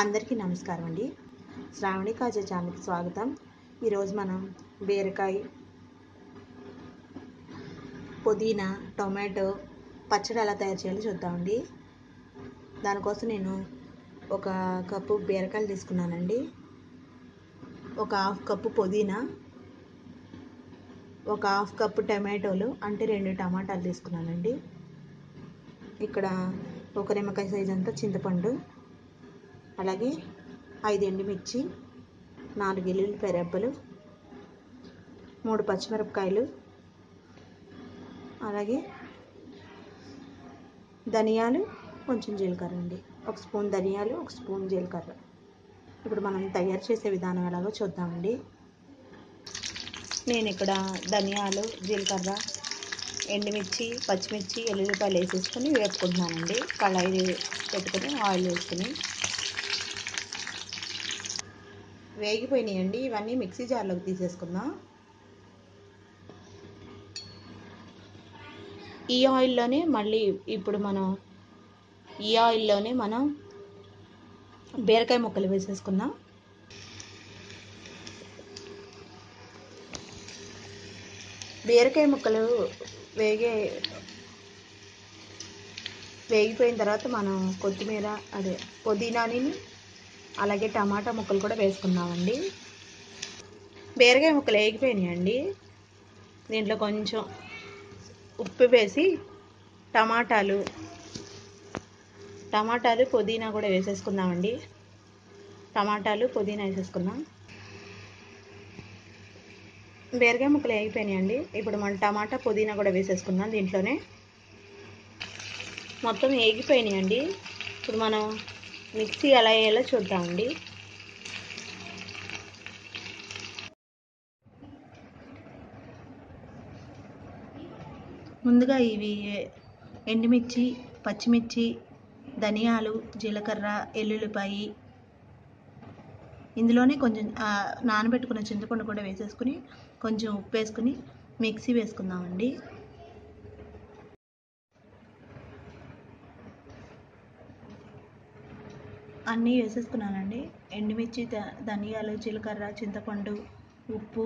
అందరికీ నమస్కారం అండి. శ్రావణి కాజా ఛానల్కి స్వాగతం. ఈరోజు మనం బీరకాయ పుదీనా టొమాటో పచ్చడి ఎలా తయారు చేయాలో చూద్దామండి దానికోసం నేను ఒక కప్పు బీరకాయలు తీసుకున్నానండి. ఒక హాఫ్ కప్పు పుదీనా ఒక హాఫ్ కప్పు టమాటోలు అంటే రెండు టమాటాలు తీసుకున్నానండి. ఇక్కడ ఒక నిమ్మకాయ సైజ్ అంతా చింతపండు అలాగే ఐదు ఎండుమిర్చి నాలుగు ఎల్లుల్లిపాయ రెబ్బలు మూడు పచ్చిమిరపకాయలు అలాగే ధనియాలు కొంచెం జీలకర్ర అండి. ఒక స్పూన్ ధనియాలు ఒక స్పూన్ జీలకర్ర. ఇప్పుడు మనం తయారు చేసే విధానం ఎలాగో చూద్దామండి. నేను ఇక్కడ ధనియాలు జీలకర్ర ఎండుమిర్చి పచ్చిమిర్చి ఎల్లుల్లిపాయలు వేసేసుకొని వేపుకుంటున్నానండి. కళాయి పెట్టుకొని ఆయిల్ వేసుకొని వేగిపోయినాయండి. ఇవన్నీ మిక్సీ జార్లోకి తీసేసుకుందాం. ఈ ఆయిల్లోనే మళ్ళీ ఇప్పుడు మనం ఈ ఆయిల్లోనే మనం బీరకాయ ముక్కలు వేసేసుకుందాం. బీరకాయ ముక్కలు వేగే వేగిపోయిన తర్వాత మనం కొత్తిమీర అదే పుదీనాని అలాగే టమాటా ముక్కలు కూడా వేసుకున్నామండి బీరకాయ ముక్కలు వేగిపోయినాయండి. దీంట్లో కొంచెం ఉప్పు వేసి టమాటాలు టమాటాలు పుదీనా కూడా వేసేసుకుందామండి. టమాటాలు పుదీనా వేసేసుకుందాం. బీరకాయ ముక్కలు వేగిపోయినాయండి. ఇప్పుడు మనం టమాటా పుదీనా కూడా వేసేసుకుందాం దీంట్లోనే. మొత్తం వేగిపోయినాయండి. ఇప్పుడు మనం మిక్సీ ఎలా వేయాలో చూద్దామండి. ముందుగా ఇవి ఎండుమిర్చి పచ్చిమిర్చి ధనియాలు జీలకర్ర ఎల్లుల్లిపాయి ఇందులోనే కొంచెం నానబెట్టుకున్న చింతపండు కూడా వేసేసుకుని కొంచెం ఉప్పు వేసుకుని మిక్సీ వేసుకుందామండి. అన్నీ వేసేసుకున్నానండి. ఎండుమిర్చి ధనియాలు జీలకర్ర చింతపండు ఉప్పు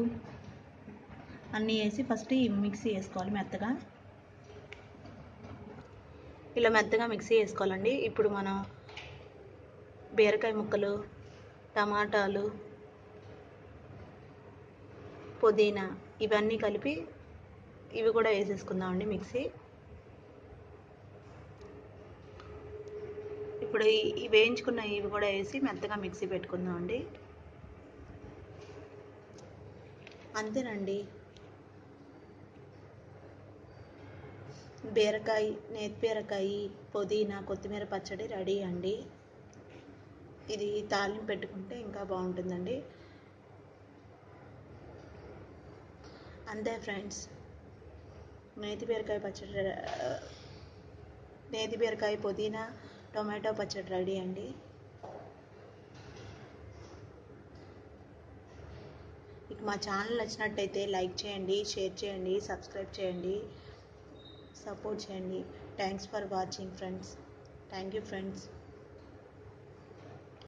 అన్నీ వేసి ఫస్ట్ ఈ మిక్సీ వేసుకోవాలి మెత్తగా. ఇలా మెత్తగా మిక్సీ వేసుకోవాలండి. ఇప్పుడు మనం బీరకాయ ముక్కలు టమాటాలు పుదీనా ఇవన్నీ కలిపి ఇవి కూడా వేసేసుకుందామండి మిక్సీ. ఇప్పుడు ఈ వేయించుకున్న ఇవి కూడా వేసి మెత్తగా మిక్సీ పెట్టుకుందాం అండి అంతేనండి. బీరకాయ నేతిబీరకాయ పుదీనా కొత్తిమీర పచ్చడి రెడీ అండి. ఇది తాలింపు పెట్టుకుంటే ఇంకా బాగుంటుందండి. అంతే ఫ్రెండ్స్. నేతి బీరకాయ పచ్చడి నేతి బీరకాయ పుదీనా టొమాటో పచ్చడి రెడీ అండి. మీకు మా ఛానల్ నచ్చినట్టయితే లైక్ చేయండి షేర్ చేయండి సబ్స్క్రైబ్ చేయండి సపోర్ట్ చేయండి. Thanks for watching friends thank you friends